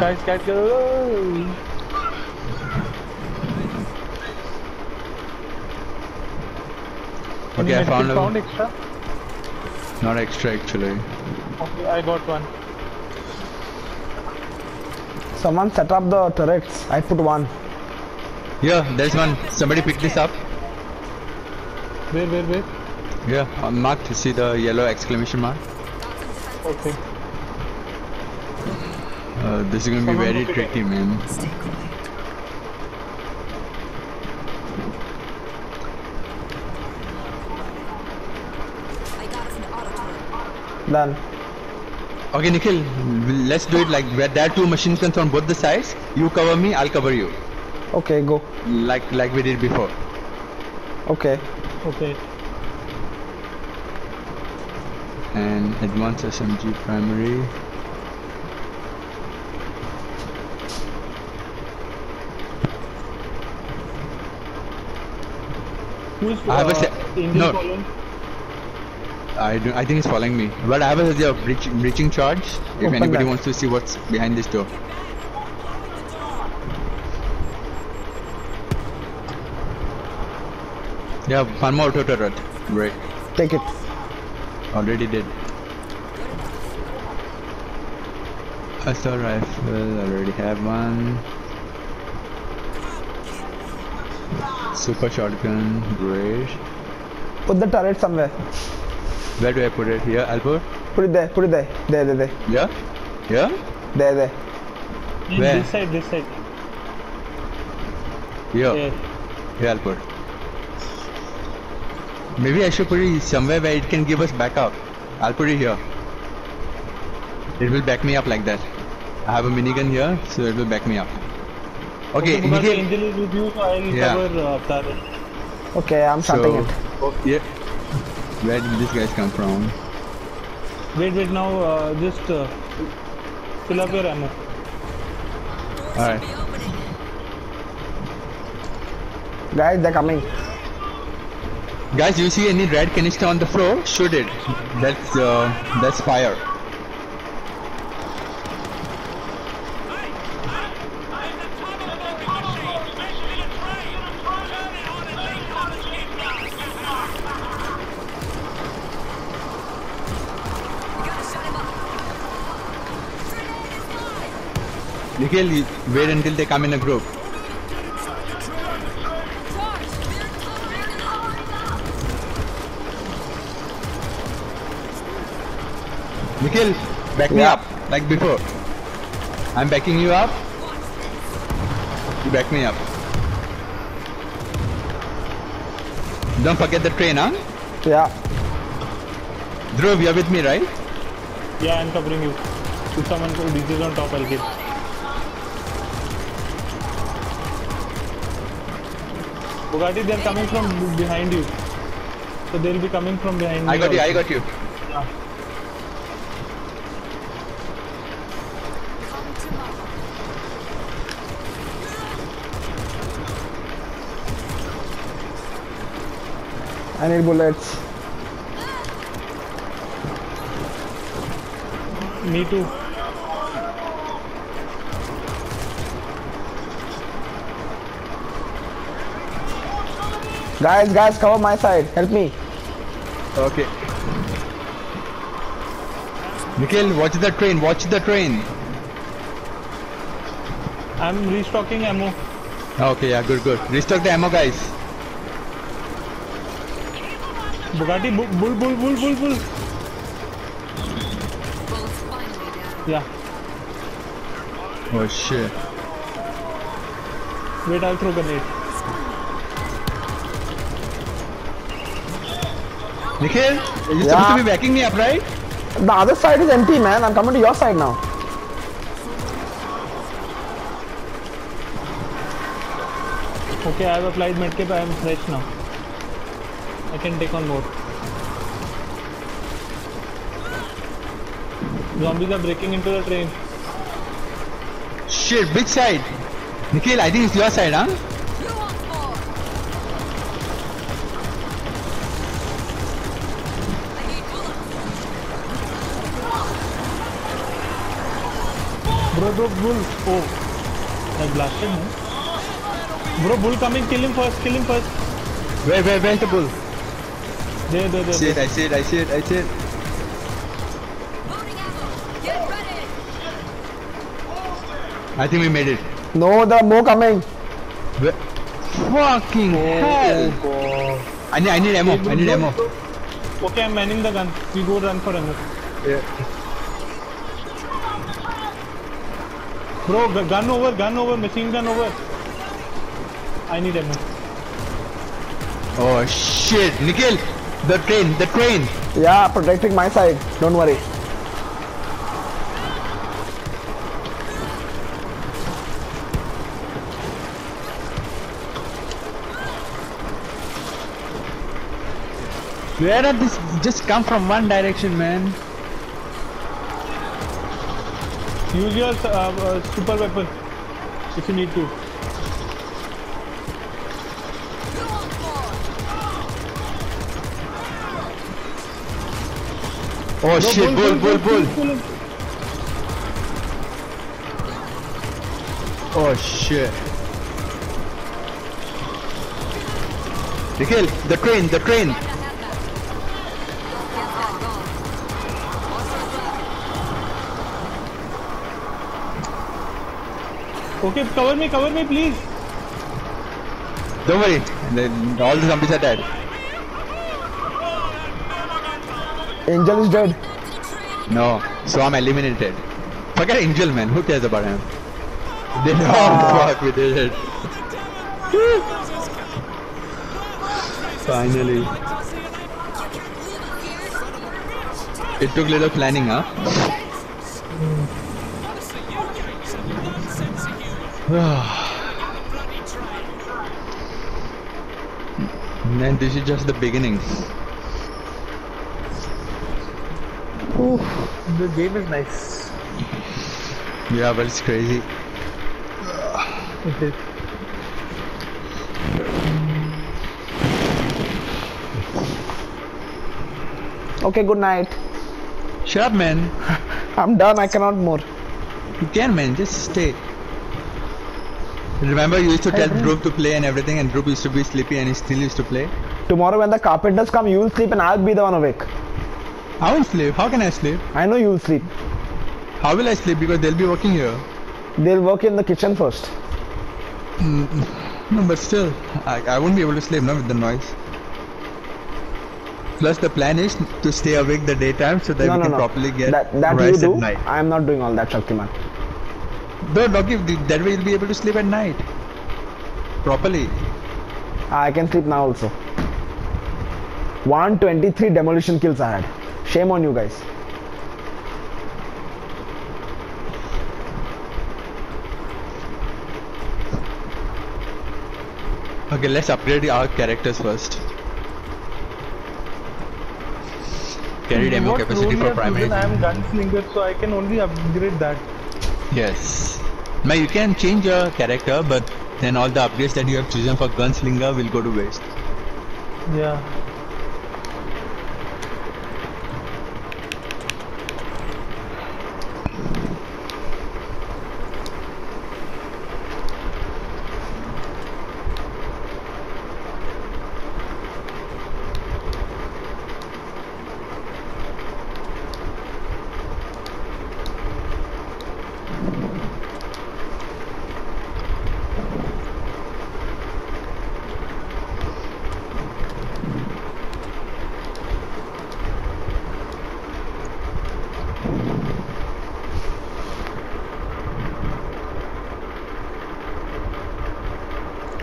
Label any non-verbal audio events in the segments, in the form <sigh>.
Guys, guys, go! Any Okay, I found a- found extra. Not extra actually. Okay, I got one. Someone set up the turrets. I put one. Yeah, there's one. Somebody pick this up. Where, where, where? Yeah, uh, on mark to see the yellow exclamation mark. Okay. Uh, this is gonna be very tricky, man. Stay quiet. I got us an auto turret. Done. Okay, Nikhil, let's do it like where there are two machine guns on both the sides. You cover me, I'll cover you. Okay, go. Like like we did before. Okay. Okay. And advanced SMG primary. Who is I have a uh, se- Indian no. following? I do, I think it's following me. But I have a, a breach, breaching charge. If Open anybody that. wants to see what's behind this door. Yeah, one more auto turret. Great. Take it. Already did. Assault rifle, I already have one. Super shotgun, great. Put the turret somewhere. Where do I put it? Here, I'll put. Put it there. Put it there. There, there, there. Yeah? Yeah? There, there. In Where? This side, this side. Here. Yeah. Here, I'll put. Maybe I should put it somewhere where it can give us backup. I'll put it here. It will back me up like that. I have a minigun here, so it will back me up. Okay, because Nikhil. Angel is with you, so I'll Yeah. cover uh, turret. Okay, I'm starting So, it. oh, yeah. Where did these guys come from? Wait, wait, now uh, just uh, fill up your ammo. Alright. Guys, they're coming. Guys, you see any red canister on the floor? Shoot it. That's uh, that's fire. Nikhil, wait until they come in a group. Nikhil, back me Yeah. up like before. I'm backing you up. You back me up. Don't forget the train, huh? Yeah. Dhruv, you're with me, right? Yeah, I'm covering you. If someone reaches on top, I'll hit. Bugatti, they're coming from behind you. So they'll be coming from behind I me got you, I got you. I need bullets. Me too. Guys, guys, cover my side. Help me. Okay. Nikhil, watch the train, watch the train. I'm restocking ammo. Okay, yeah, good, good. Restock the ammo, guys. Bugatti, bu- bull, bull, bull, bull, bull. Bullets finally down. Yeah. Oh shit. Wait, I'll throw grenade. Nikhil, you're supposed to be backing me up, right? The other side is empty, man. I'm coming to your side now. Okay, I have applied medkit. I am fresh now. I can take on more. Zombies are breaking into the train. Shit, which side? Nikhil, I think it's your side, huh? Bull. Oh. That blasted me. Bro, bull coming. Kill him first. Kill him first. Where, where, where's the bull? There, there, I see it, I see it, I see it, I see it. Loading ammo. Get ready. I think we made it. No, there are more coming. Where? Fucking oh, hell! Oh I need, I need ammo, I need ammo. Okay, I'm manning the gun. We go run for ammo. Bro, gun over, gun over, machine gun over. I need ammo. Oh shit, Nikhil! The train, the train! Yeah, protecting my side. Don't worry. Where are this? Just come from one direction, man. Use your uh, uh, super weapon if you need to. Go on board. Oh shit, bull, bull, bull. him. Oh shit. Nikhil, the train, the train. Okay, cover me, cover me, please. Don't worry, all the zombies are dead. Angel is dead. No, so I'm eliminated. Forget Angel, man. Who cares about him? They oh fuck, we did it. Finally. It took little planning, huh? <sighs> Man, this is just the beginning. The game is nice. Yeah, but it's crazy. It is. Okay, good night. Shut up, man. I'm done. I cannot more. You can, man. Just stay. Remember, you used to tell Dhruv to play and everything, and Dhruv used to be sleepy and he still used to play. Tomorrow when the carpenters come, you will sleep and I'll be the one awake. I won't sleep. How can I sleep? I know you will sleep. How will I sleep? Because they'll be working here. They'll work in the kitchen first. Mm, no, but still, I, I won't be able to sleep now with the noise. Plus, the plan is to stay awake the daytime so that no, we no, can no. properly get that that you rest do. at night. I am not doing all that, Shaktiman. No, no, give that way you'll be able to sleep at night properly. I can sleep now also. 123 demolition kills I had. Shame on you guys. Okay, let's upgrade our characters first. Carry demo What capacity for primary. I am gunslinger, so I can only upgrade that. Yes. Now you can change your character, but then all the upgrades that you have chosen for gunslinger will go to waste. Yeah.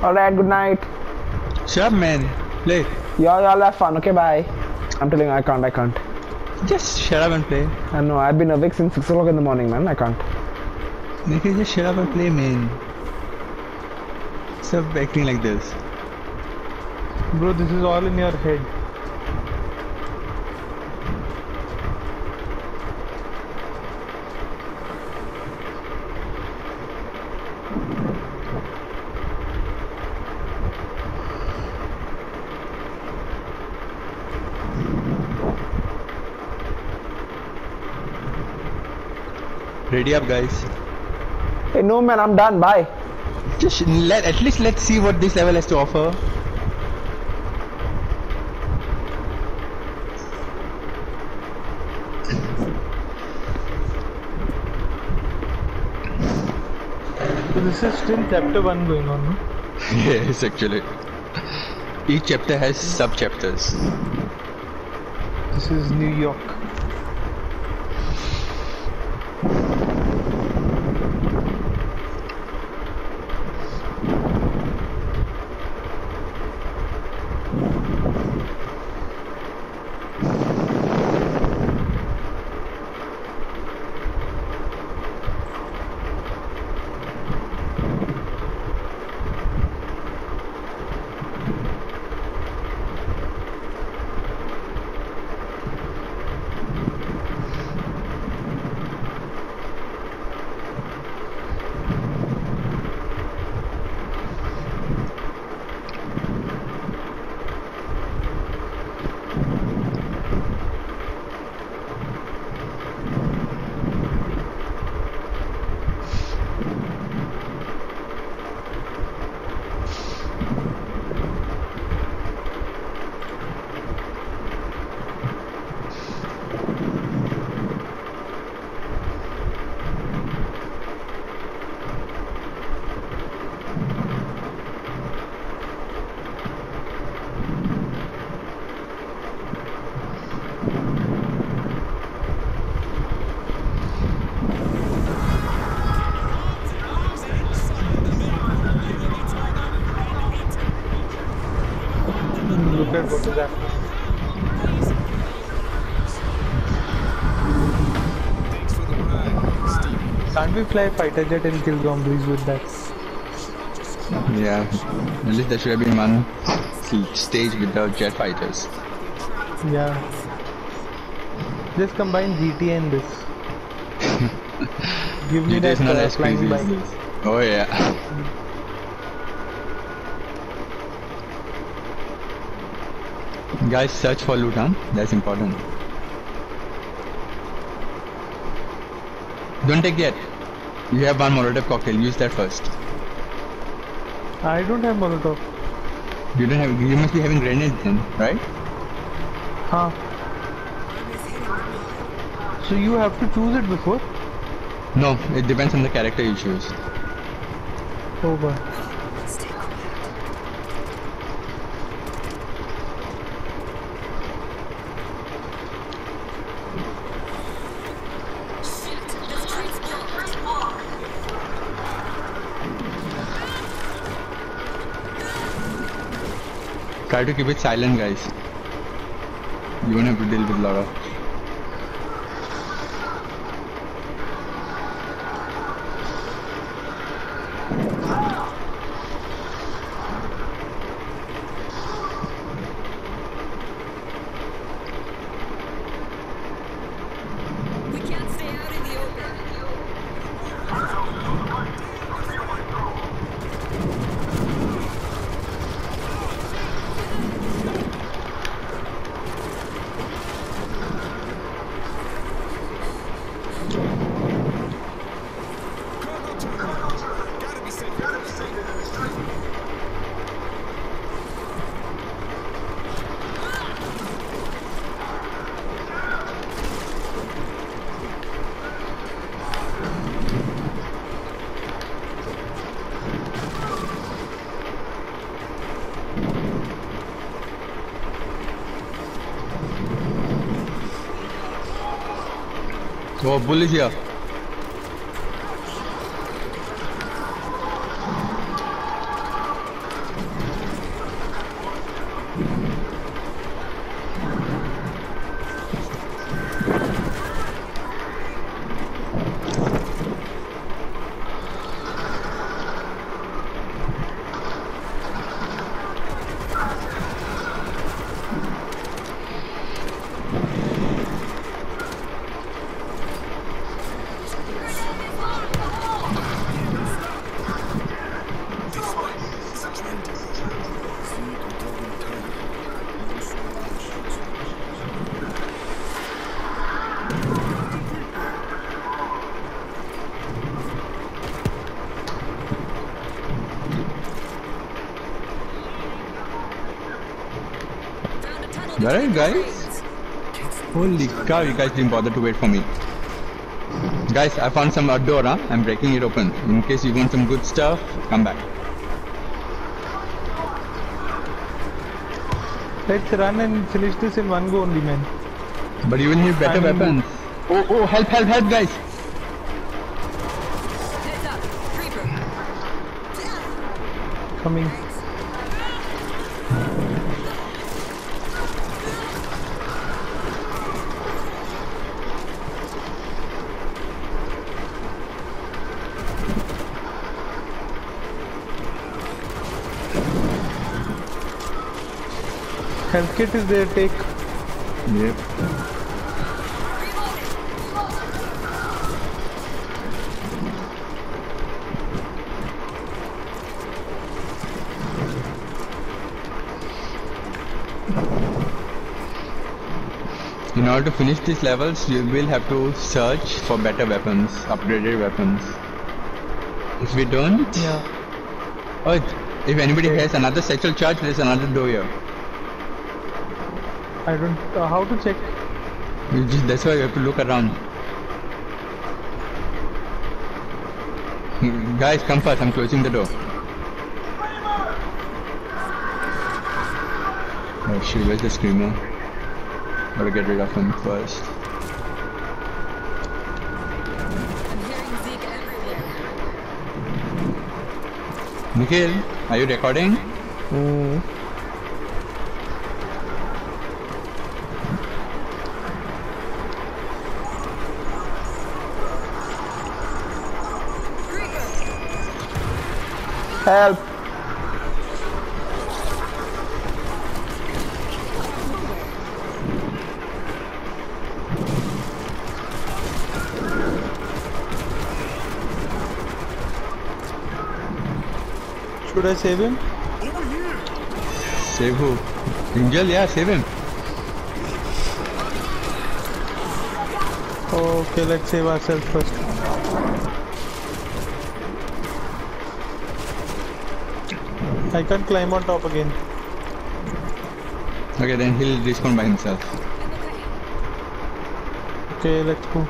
Alright, good night. Sure, man. Play. Y'all, y'all have fun. Okay, bye. I'm telling you, I can't. I can't. Just shut up and play. I know. I've been awake since six o'clock in the morning, man. I can't. Nikhil, just shut up and play, man. Stop acting like this. Bro, this is all in your head. Ready up, guys. Hey, no man, I'm done. Bye. Just let at least let's see what this level has to offer. So this is still chapter 1 going on, no? <laughs> yes, actually. Each chapter has sub chapters. This is New York. Can't we fly fighter jet and kill zombies with that? Yeah. At least there should have been one stage without jet fighters. Yeah. Just combine GTA and this. <laughs> Give me GTA that is not uh, as flying bike. this. Oh yeah. Guys, search for loot, huh? That's important. Don't take yet. You have one Molotov cocktail. Use that first. I don't have Molotov. You don't have. You must be having grenades then, right? Huh. So you have to choose it before? No, it depends on the character you choose. Oh Try to keep it silent, guys. You won't have to deal with a lot of. Oh, bull Where are you guys? Holy cow, you guys didn't bother to wait for me. Guys, I found some outdoor, huh? I'm breaking it open. In case you want some good stuff, come back. Let's run and finish this in one go only, man. But you will need better I'm- weapons. Oh, oh, help, help, help, guys. Heads up. Creeper. Coming. Kit is there, take. Yep. In order to finish these levels, you will have to search for better weapons, upgraded weapons. If we don't, Yeah. oh, if anybody has another satchel charge, there's another door here. I don't. Uh, how to check? You just, that's why you have to look around. Guys, come first. I'm closing the door. Oh shit, where's the screamer? Gotta get rid of him first. I'm hearing Zeke everywhere. Nikhil, are you recording? Mm. Help! Should I save him? Save who? Angel, yeah, save him. Okay, let's save ourselves first. I can't climb on top again. Okay, then he'll respawn by himself. Okay, let's go.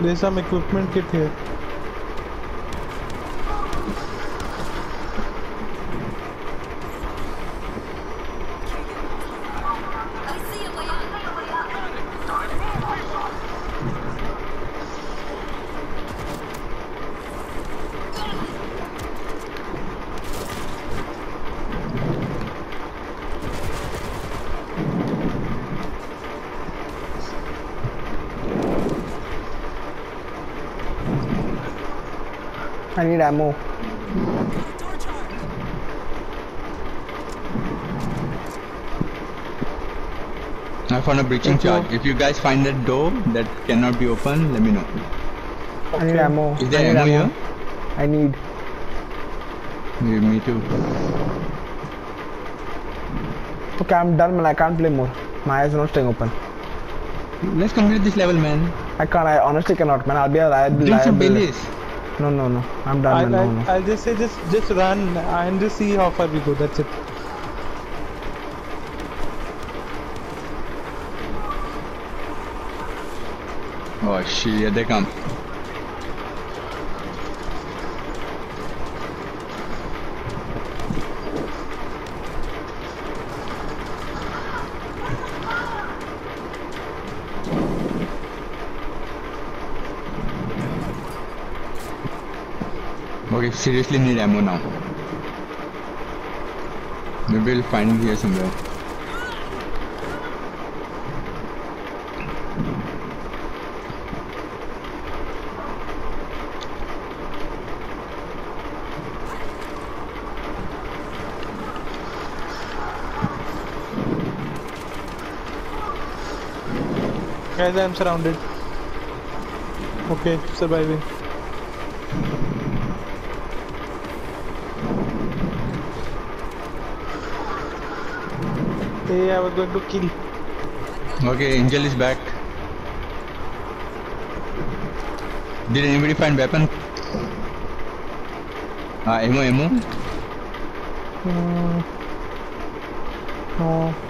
There's some equipment kit here. I need ammo. I found a breaching Okay. charge. If you guys find that door that cannot be opened, let me know. I need ammo. Is I there need ammo here? I need. Yeah, me too. Okay, I'm done, man. I can't play more. My eyes are not staying open. Let's complete this level, man. I can't. I honestly cannot, man. I'll be a liable. Drink some Baileys. No, no, no. I'm done, I'll. No, I'll, no. I'll just say just just run and just see how far we go. That's it. Oh shit, here they come. Okay, seriously need ammo now. Maybe we'll find it here somewhere. Guys, I'm surrounded. Okay, surviving. Hey, I was going to kill. Okay, Angel is back. Did anybody find weapon? Uh, ammo, ammo? Hmm. No.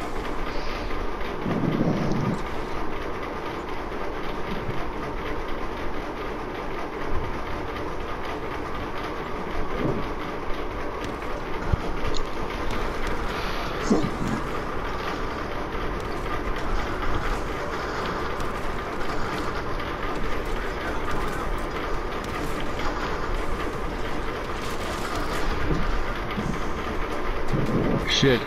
Shit.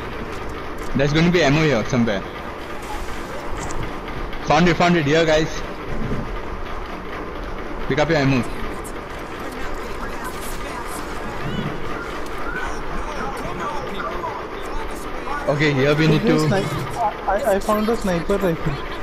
There's going to be ammo here somewhere. Found it, found it. Here, guys. Pick up your ammo. Okay, here we need to. snipe- I, I found a sniper rifle.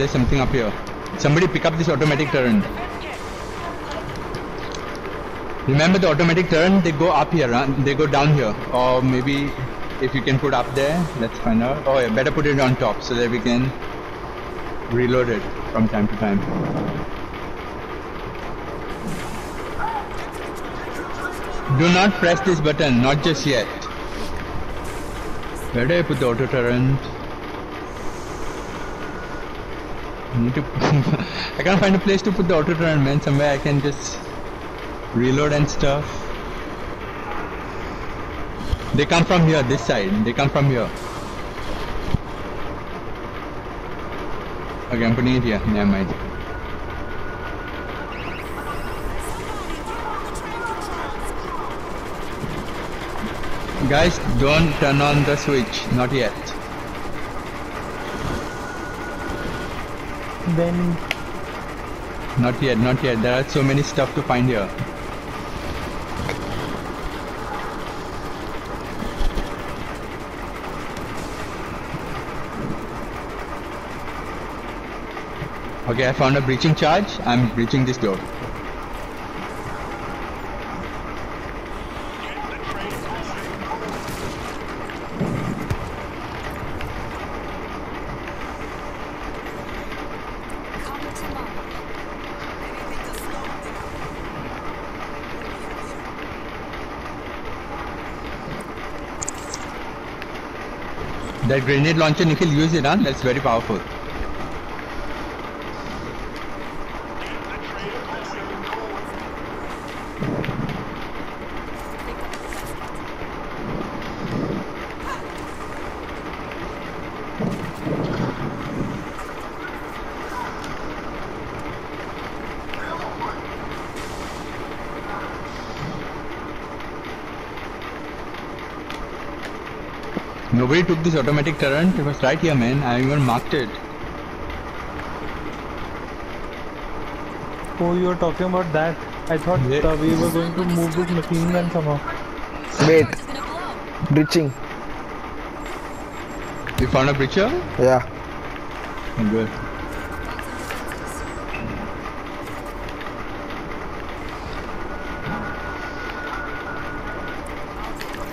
There's something up here. Somebody pick up this automatic turret. Remember the automatic turret? They go up here, huh? they go down here. Or maybe if you can put up there, let's find out. Oh yeah, better put it on top so that we can reload it from time to time. Do not press this button, not just yet. Where do I put the auto turret? Need to. <laughs> I can't find a place to put the auto turret, man. Somewhere I can just reload and stuff. They come from here, this side. They come from here. Okay, I'm putting it here. Never mind. Guys, don't turn on the switch. Not yet. Then Not yet, not yet. There are so many stuff to find here. Okay, I found a breaching charge. I'm breaching this door. That grenade launcher, Nikhil, use it, huh? That's very powerful. Nobody took this automatic turret. It was right here, man. I even marked it. oh, you were talking about that. I thought Yeah. uh, we were going to move this machine gun somehow. Wait, It's gonna blow. breaching. You found a breacher? Yeah. Good.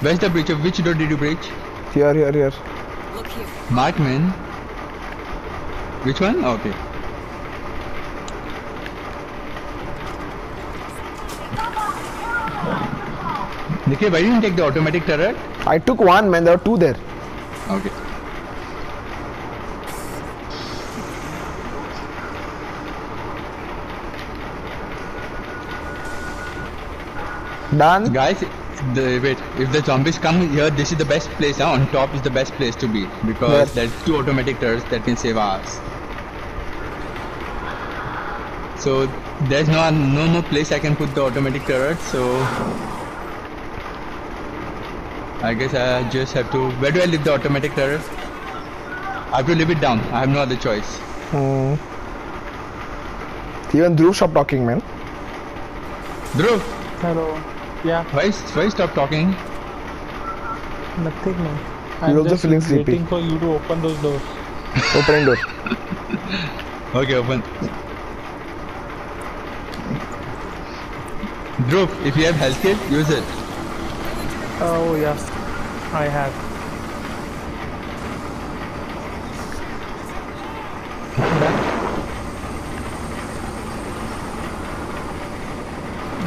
Where's the breacher? Which door did you breach? Here, here, here. Look here. Mark, man. Which one? Okay. Nikhil, why didn't you take the automatic turret? I took one, man. There were two there. Okay. Done. Guys, the, wait, if the zombies come here, this is the best place. Huh? On top is the best place to be because Where? there's two automatic turrets that can save us. So there's no no more place I can put the automatic turret. So I guess I just have to. Where do I leave the automatic turret? I have to leave it down. I have no other choice. Hmm. Even Dhruv stopped talking, man. Dhruv, Hello. Yeah. why why stop talking? Nothing, man. I'm also just feeling sleepy. waiting for you to open those doors. Opening door. <laughs> Okay, open. Dhruv, if you have health kit, use it. Oh, yeah. I have.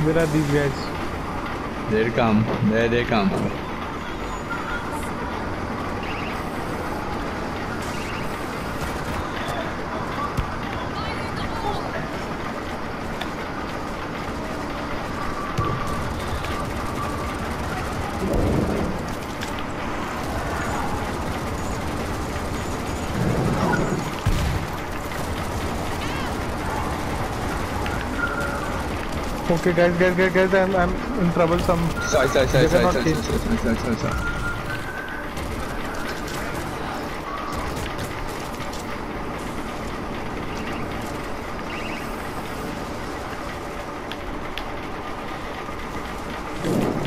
Where are these guys? There they come. There they come. Okay, guys, guys, guys, guys, I'm, I'm in trouble. Some Sorry, sorry, sorry, sorry, sorry, sorry, sorry, sorry, sorry, sorry.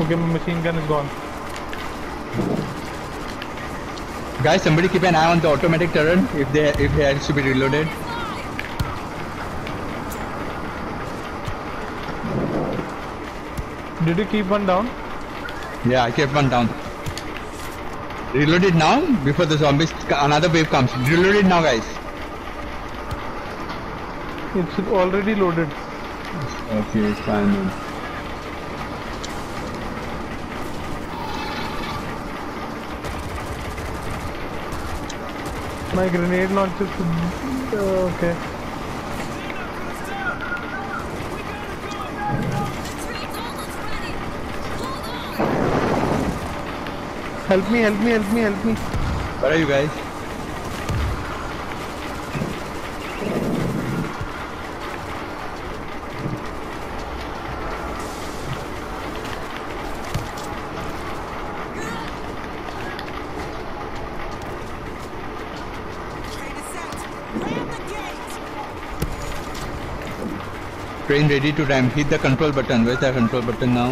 okay, my machine gun is gone. Guys, somebody keep an eye on the automatic turret if they if they has to be reloaded. Did you keep one down? Yeah, I kept one down. Reload it now before the zombies another wave comes. Reload it now, guys. It's already loaded. Okay, it's fine. Then. My grenade launcher. Uh, okay. Help me, help me, help me, help me. Where are you guys? Train ready to ram. Hit the control button. Where's the control button now?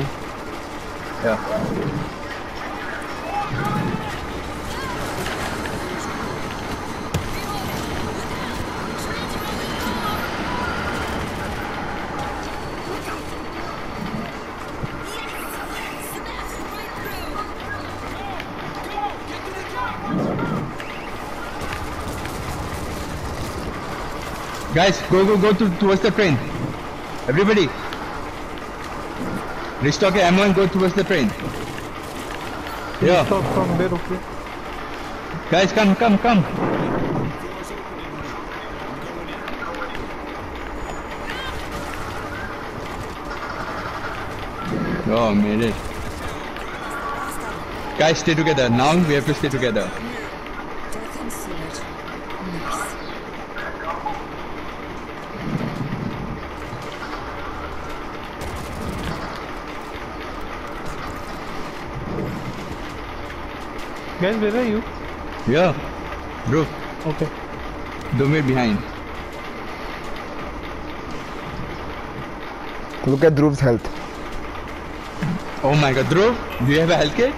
Yeah. Guys, go go go to, towards the train. Everybody. Restock your ammo and go towards the train. Yeah. Stop from there, okay. Guys, come, come, come. Oh, made it. Guys, stay together. Now we have to stay together. Guys, where are you? Yeah. Bro, Okay. don't wait behind. Look at Dhruv's health. Oh my god, Dhruv, do you have a health kit?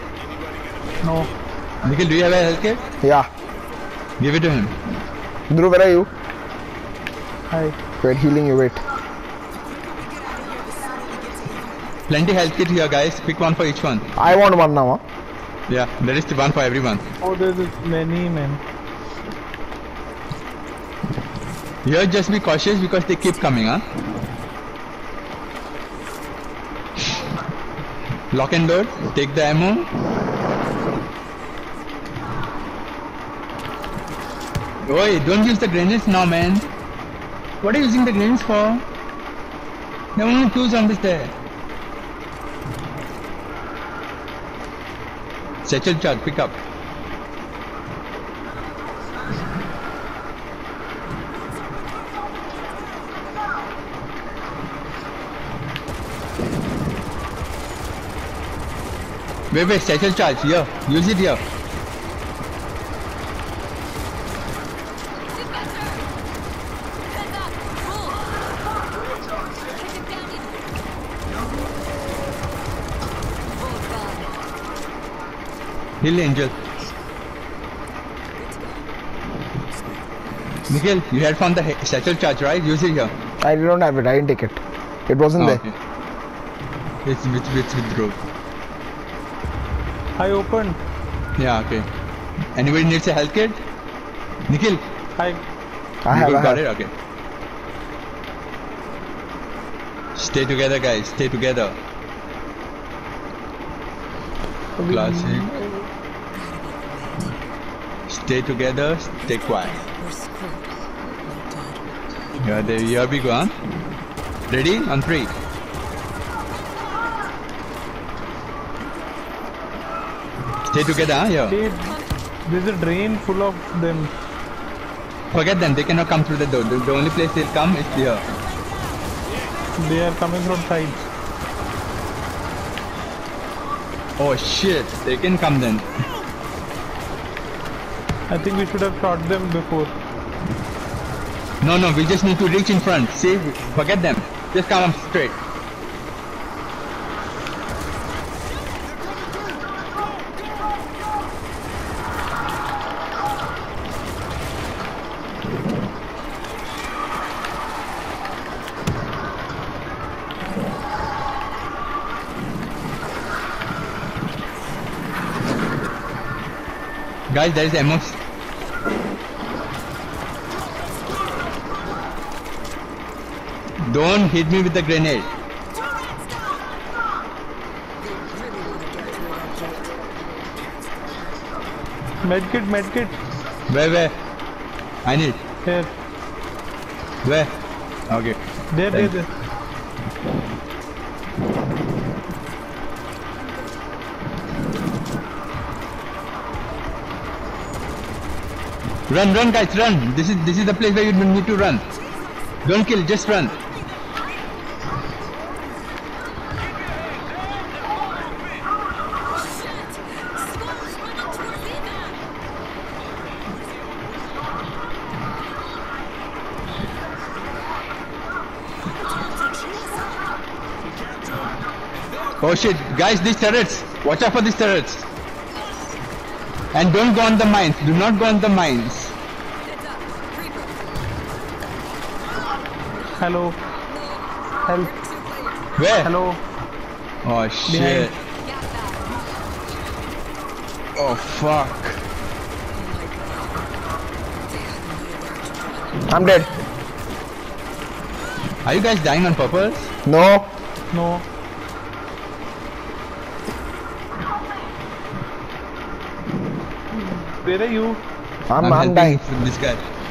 No. Nikhil, do you have a health kit? Yeah. Give it to him. Dhruv, where are you? Hi. Wait, healing you, wait. Plenty health kit here, guys. Pick one for each one. I want one now, huh? Yeah, there is the one for everyone. Oh, there's many men. Here, just be cautious because they keep coming, huh? Lock and load. Take the ammo. Oi, don't use the grenades now, man. What are you using the grenades for? There are only two zombies there. Satchel charge, pick up. Wait, wait, satchel charge, here. Use it here. Heal Angel. Nikhil, you had found the he- satchel charge, right? Use it here. I don't have it. I didn't take it. It wasn't Oh, there. okay. It's with with withdrew. I opened. Yeah, okay. Anybody needs a health kit? Nikhil, Hi. I you have. I got have. it. Okay. Stay together, guys. Stay together. Classic. Stay together. Stay quiet. We're screwed. We're dead. Yeah, there. Here we go. Huh? Ready? On three. Stay together. Huh? Yeah. there's a drain full of them. Forget them. They cannot come through the door. The, the only place they'll come is here. They are coming from sides. Oh shit! They can come then. <laughs> I think we should have shot them before. No, no. We just need to reach in front. See? Forget them. Just come straight. Guys, there is ammo. Don't hit me with the grenade. They really want to get through that gate. Medkit, medkit. Where, where? I need. Here. Where? Okay. There, there, there. Run, run, guys, run. This is this is the place where you need to run. Don't kill, just run. Oh shit, guys, these turrets. Watch out for these turrets. And don't go on the mines. Do not go on the mines. Hello. Help. Where? Hello. Oh shit. Got that. Oh fuck. I'm dead. Are you guys dying on purpose? No. No. Where are you? I'm, I'm, helping dying. This guy.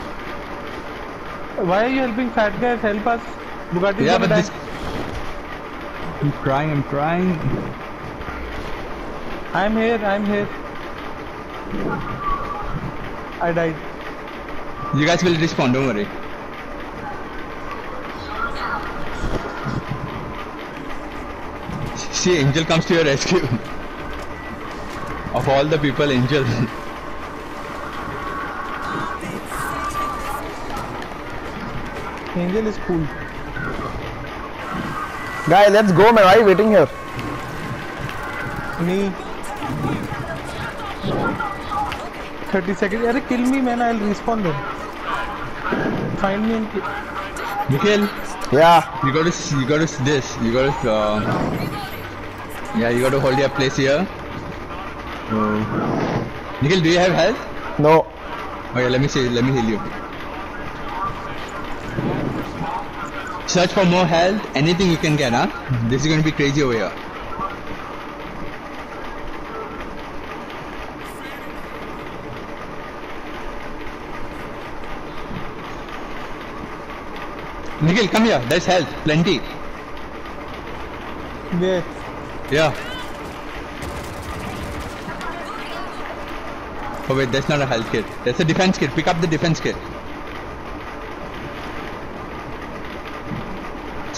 Why are you helping fat guys? Help us. Bugatti is Yeah, but die. this. I'm crying. I'm crying. I'm here, I'm here. I died. You guys will respawn. Don't worry. See, Angel comes to your rescue. <laughs> of all the people, Angel. <laughs> Angel is cool. Guys, let's go, man. Why are you waiting here? Me. 30 seconds. Arey, kill me, man. I'll respawn them. Find me and kill. Nikhil, Yeah. you got to, you got to s- this. You got to, uh, yeah, you got to hold your place here. Uh, Nikhil, do you have health? No. Okay, let me see. Let me heal you. Search for more health. Anything you can get, huh? This is going to be crazy over here. Nikhil, come here. There's health. Plenty. Where? Yeah. Oh wait, that's not a health kit. That's a defense kit. Pick up the defense kit.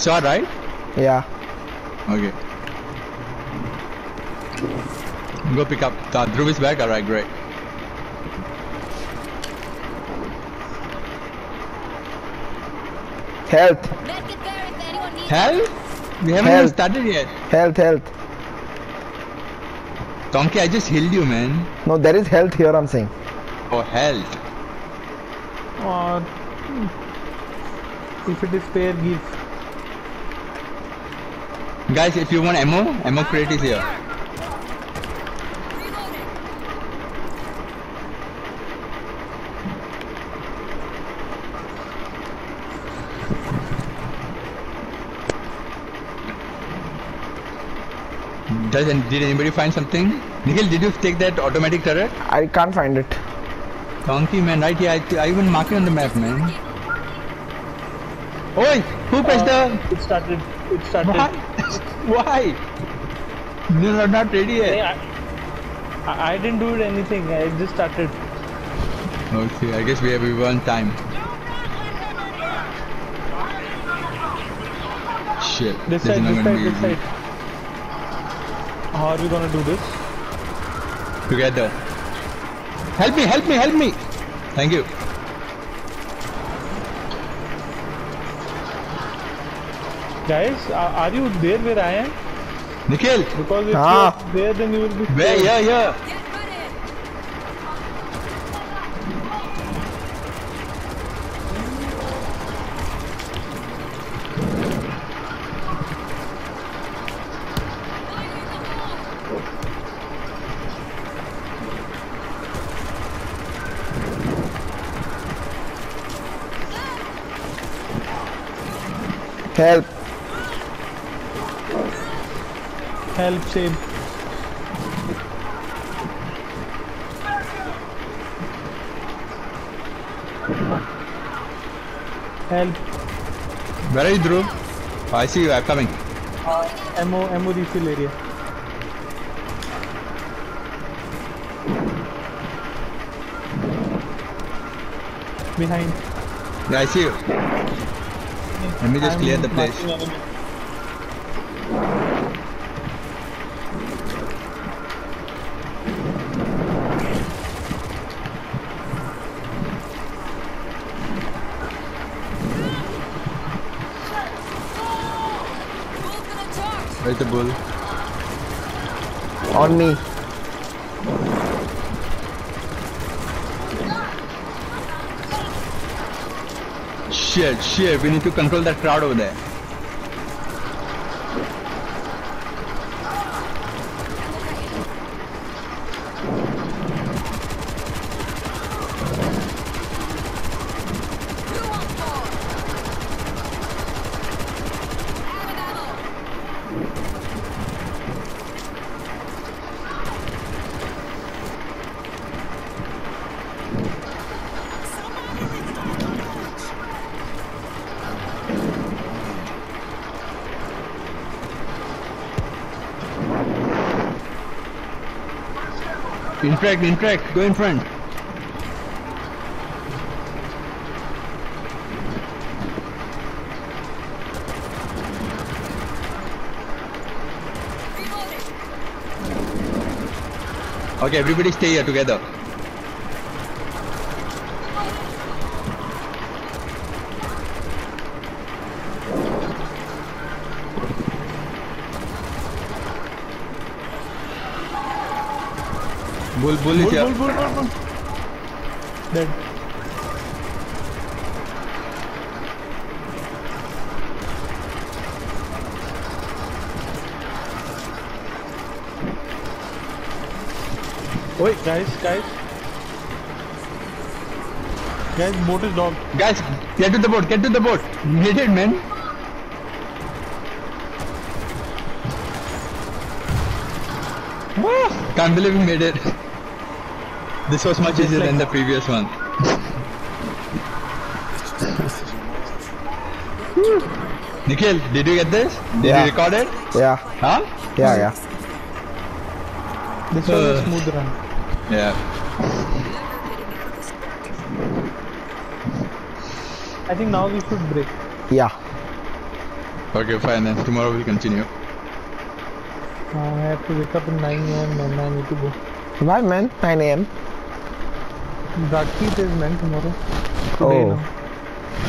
Saw right? Yeah. Okay. Go pick up. Uh, Dhruv is back. Alright, great. Health. Medkit there if anyone needs Health? We haven't even Health. started yet. Health, health. Donkey, I just healed you, man. No, there is health here. I'm saying. Oh, health. Or if it is fair, give. Guys, if you want ammo, ammo crate is here. Does did anybody find something? Nikhil, did you take that automatic turret? I can't find it. Donkey man, right here. I, I even mark it on the map, man. Oi! Who pressed uh, It started. It started. Why? <laughs> Why? No, not ready yet. I, I, I didn't do anything. I just started. Okay, I guess we have one time. Shit. This is side, not this side, this easy. side. How are we gonna do this? Together. Help me, help me, help me! Thank you. Guys, are, you there where I am? Nikhil! Because if Ah. you're there, then you will be. Where? Yeah, yeah. Help. Help, save. Help. Where are you, Dhruv? Oh, I see you, I'm coming. Uh, ammo, ammo refill area. Behind. Yeah, I see you. Let me just I'm clear the place. Where's the bull? On me. Shit, shit, we need to control that crowd over there. Interact, interact, go in front. Okay, everybody stay here together. Bull, bull here. bull, bull, bull, bull. Dead. Wait, guys, guys. Guys, boat is dogged. Guys, get to the boat, get to the boat. Hit it, man. Woo! Can't believe we made it. This was much easier than the previous one. Woo. Nikhil, did you get this? Did Yeah. you record it? Yeah. Huh? Yeah, yeah. This was a Uh. smooth run. Yeah. I think now we should break. Yeah. Okay, fine then. Tomorrow we'll continue. Uh, I have to wake up at 9 am and I need to go. Why, man? 9 a.m. Rakhi is man tomorrow. Today Oh. now.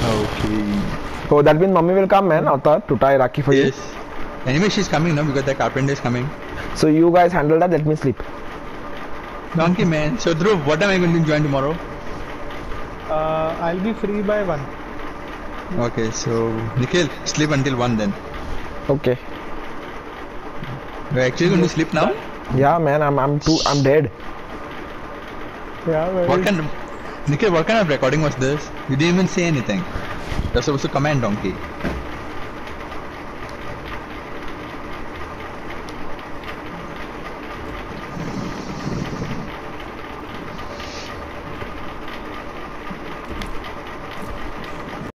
Okay. So that means mommy will come, man, Avatar, to tie Rakhi for Yes. you. Anyway, she's coming now because the carpenter is coming. So you guys handle that. Let me sleep. Donkey man. So Dhruv, what time are you going to join tomorrow? Uh, I'll be free by one. Okay, so Nikhil, sleep until one then. Okay. You're actually going to sleep now? Yeah, man, I'm I'm too I'm dead. Yeah, What kind of Nikhil, what kind of recording was this? You didn't even say anything. You're supposed to comment, donkey.